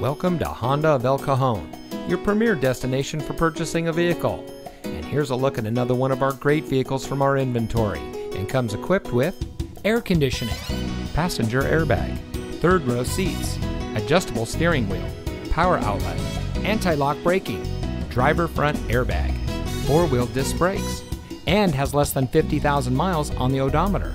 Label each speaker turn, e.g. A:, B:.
A: Welcome to Honda of El Cajon, your premier destination for purchasing a vehicle. And here's a look at another one of our great vehicles from our inventory and comes equipped with air conditioning, passenger airbag, third row seats, adjustable steering wheel, power outlet, anti lock braking, driver front airbag, four wheel disc brakes, and has less than 50,000 miles on the odometer.